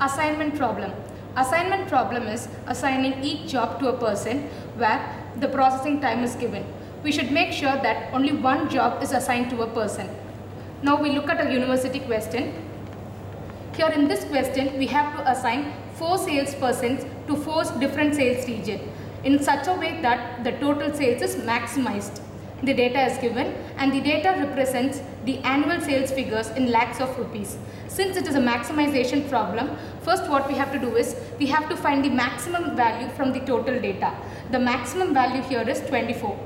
Assignment problem. Assignment problem is assigning each job to a person where the processing time is given. We should make sure that only one job is assigned to a person. Now we look at a university question. Here in this question, we have to assign four salespersons to four different sales region in such a way that the total sales is maximized. The data is given and the data represents the annual sales figures in lakhs of rupees. Since it is a maximization problem, first what we have to do is we have to find the maximum value from the total data. The maximum value here is 24.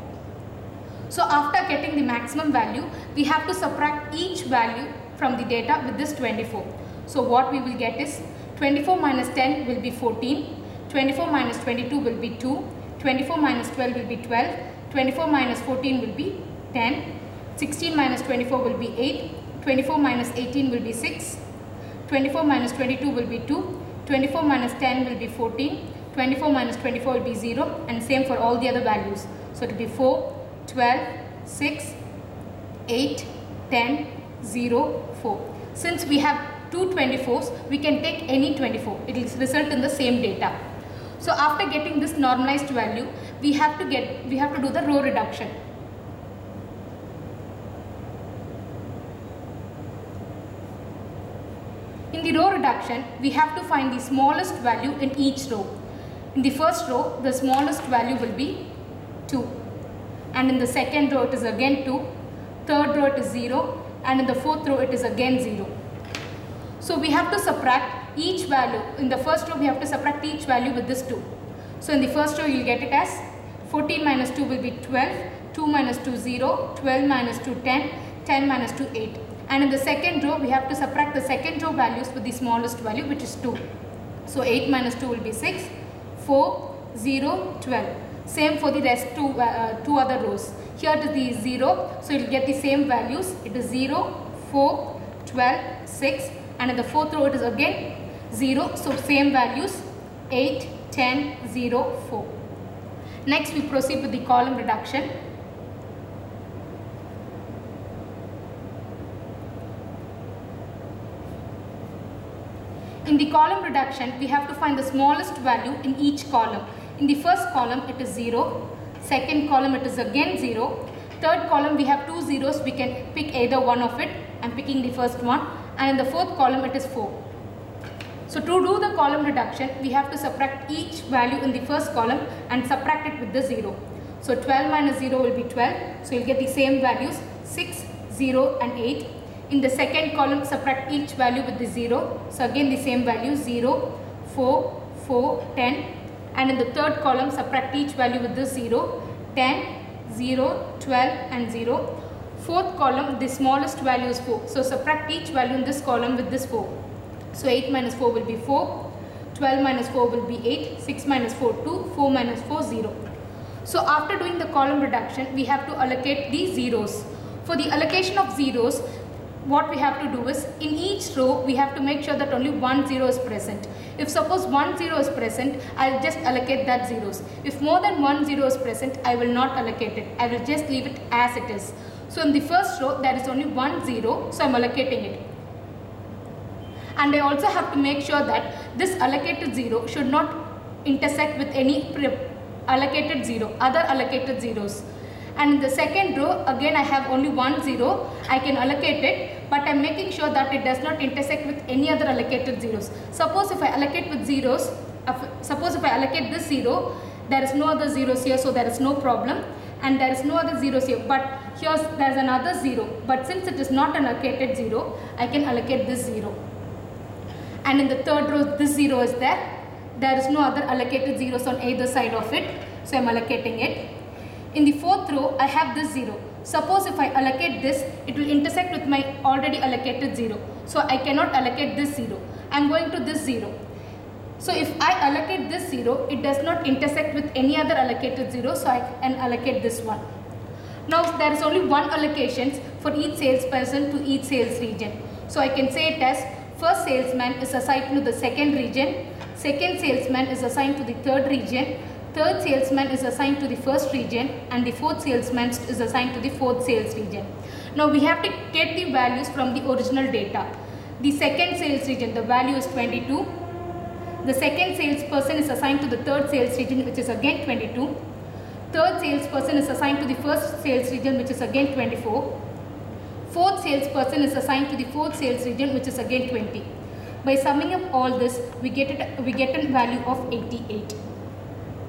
So after getting the maximum value, we have to subtract each value from the data with this 24. So what we will get is 24 minus 10 will be 14, 24 minus 22 will be 2, 24 minus 12 will be 12, 24 minus 14 will be 10, 16 minus 24 will be 8, 24 minus 18 will be 6, 24 minus 22 will be 2, 24 minus 10 will be 14, 24 minus 24 will be 0 and same for all the other values. So it will be 4, 12, 6, 8, 10, 0, 4. Since we have two 24s, we can take any 24. It will result in the same data. So after getting this normalized value, we have to get we have to do the row reduction. In the row reduction, we have to find the smallest value in each row. In the first row, the smallest value will be 2. And in the second row, it is again 2. Third row, it is 0. And in the fourth row, it is again 0. So we have to subtract each value. In the first row, we have to subtract each value with this 2. So in the first row, you will get it as 14 minus 2 will be 12. 2 minus 2, 0. 12 minus 2, 10. 10 minus 2, 8. And in the second row, we have to subtract the second row values with the smallest value, which is 2. So 8 minus 2 will be 6. 4, 0, 12. Same for the rest two, uh, two other rows. Here it is the 0, so you will get the same values. It is 0, 4, 12, 6 and in the fourth row it is again 0. So same values 8, 10, 0, 4. Next we proceed with the column reduction. In the column reduction, we have to find the smallest value in each column. In the first column, it is 0. Second column, it is again 0. Third column, we have two zeros. We can pick either one of it. I am picking the first one. And in the fourth column, it is 4. So to do the column reduction, we have to subtract each value in the first column and subtract it with the 0. So 12 minus 0 will be 12. So you'll get the same values 6, 0 and 8. In the second column, subtract each value with the 0. So again the same value 0, 4, 4, 10. And in the third column, subtract each value with the 0, 10, 0, 12 and 0. Fourth column, the smallest value is 4. So subtract each value in this column with this 4. So 8 minus 4 will be 4, 12 minus 4 will be 8, 6 minus 4 2, 4 minus 4 0. So after doing the column reduction, we have to allocate these zeros. For the allocation of zeros, what we have to do is in each row we have to make sure that only one zero is present. If suppose one zero is present, I will just allocate that zeros. If more than one zero is present, I will not allocate it. I will just leave it as it is. So in the first row there is only one zero, so I am allocating it. And I also have to make sure that this allocated zero should not intersect with any allocated zero, other allocated zeros. And in the second row, again I have only one zero, I can allocate it, but I am making sure that it does not intersect with any other allocated zeros. Suppose if I allocate with zeros, suppose if I allocate this zero, there is no other zeros here, so there is no problem. And there is no other zeros here, but here there is another zero. But since it is not an allocated zero, I can allocate this zero. And in the third row, this zero is there. There is no other allocated zeros on either side of it, so I am allocating it. In the fourth row, I have this 0. Suppose if I allocate this, it will intersect with my already allocated 0. So I cannot allocate this 0. I am going to this 0. So if I allocate this 0, it does not intersect with any other allocated 0. So I can allocate this one. Now there is only one allocation for each salesperson to each sales region. So I can say it as first salesman is assigned to the second region, second salesman is assigned to the third region, third salesman is assigned to the first region and the fourth salesman is assigned to the fourth sales region. Now we have to get the values from the original data. The second sales region, the value is 22, The second salesperson is assigned to the third sales region which is again 22. Third salesperson is assigned to the first sales region which is again 24. Fourth salesperson is assigned to the fourth sales region which is again 20. By summing up all this, we get it. We get a value of 88.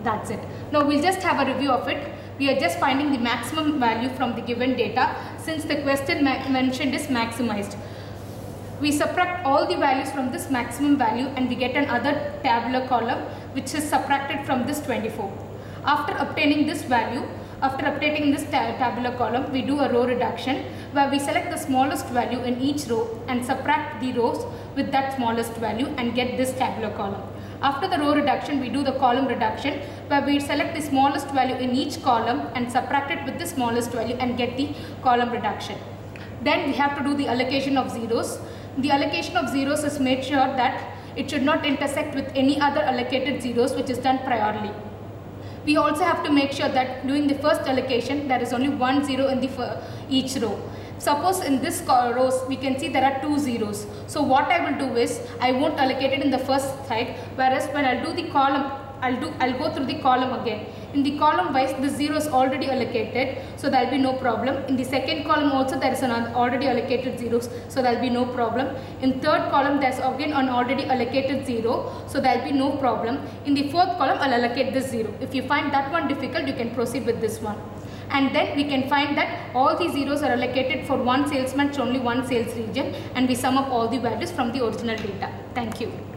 That's it. Now we'll just have a review of it. We are just finding the maximum value from the given data since the question mentioned is maximized. We subtract all the values from this maximum value and we get another tabular column which is subtracted from this 24. After obtaining this value, after updating this tabular column, we do a row reduction where we select the smallest value in each row and subtract the rows with that smallest value and get this tabular column. After the row reduction, we do the column reduction where we select the smallest value in each column and subtract it with the smallest value and get the column reduction. Then we have to do the allocation of zeros. The allocation of zeros is made sure that it should not intersect with any other allocated zeros which is done priorly. We also have to make sure that during the first allocation there is only one zero in the each row. Suppose in this rows we can see there are two zeros. So what I will do is I won't allocate it in the first side whereas when I'll do the column I'll do I'll go through the column again. In the column wise the zero is already allocated so there will be no problem. In the second column also there is an already allocated zeros so there will be no problem. In third column there is again an already allocated zero so there will be no problem. In the fourth column I'll allocate this zero. If you find that one difficult you can proceed with this one and then we can find that all the zeros are allocated for one salesman to only one sales region and we sum up all the values from the original data. Thank you.